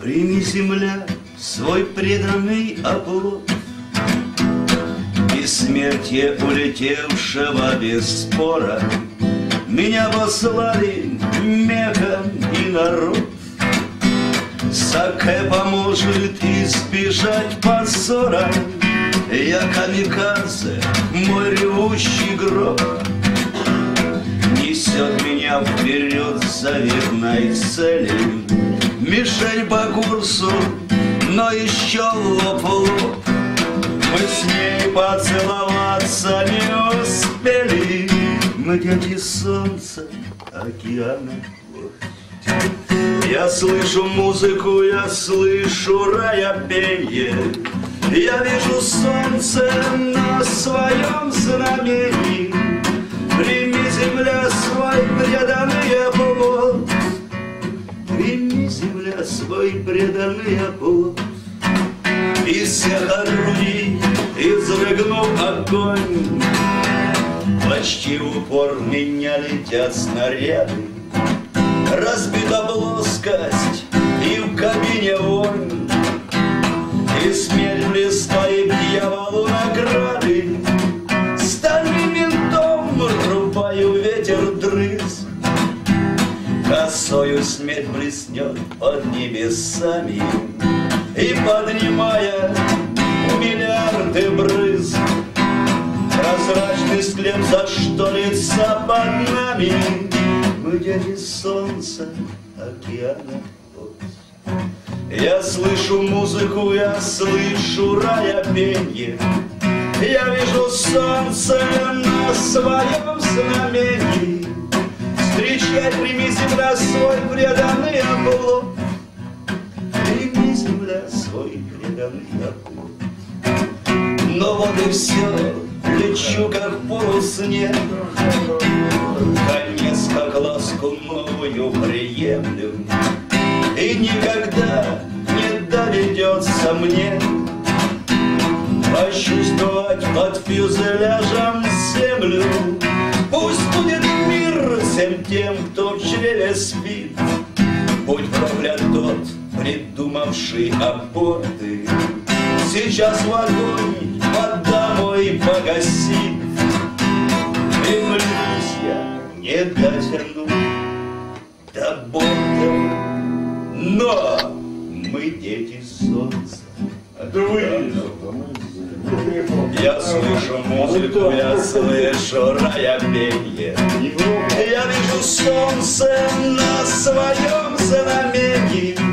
Прими, земля, свой преданный оплот, Бессмертие улетевшего без спора Меня послали меком и народ Саке поможет избежать позора. Я камикадзе, мой ревущий гроб. Несет меня вперед заветной целью Мишень по курсу, но еще лоб Мы с ней поцеловаться не успели. Мы дети солнца, океана, я слышу музыку, я слышу рая пенье, Я вижу солнце на своем знамении. Свой преданный оплот. Из орудий изрыгнул огонь, Почти в упор меня летят снаряды, разбита плоскость Косою смерть блеснет под небесами. И поднимая миллиарды брызг. Прозрачный склеп заштолится под нами. Мы дети солнца, океана, Я слышу музыку, я слышу рая пенье Я вижу солнце на своем знамении Встречай, прими, земля, свой преданный облог земля, свой преданный облог Но вот и все, лечу как в полусне Конец как ласку новую приемлю. И никогда не доведется мне Почувствовать под фюзеляжем землю тем, кто в чреве спит Будь проклят тот, придумавший аборты. Сейчас в огонь вода мой погасит. И клянусь я не дотяну до борта Но мы дети солнца я слышу музыку, я слышу раябенье. Я вижу солнце на своем знамении.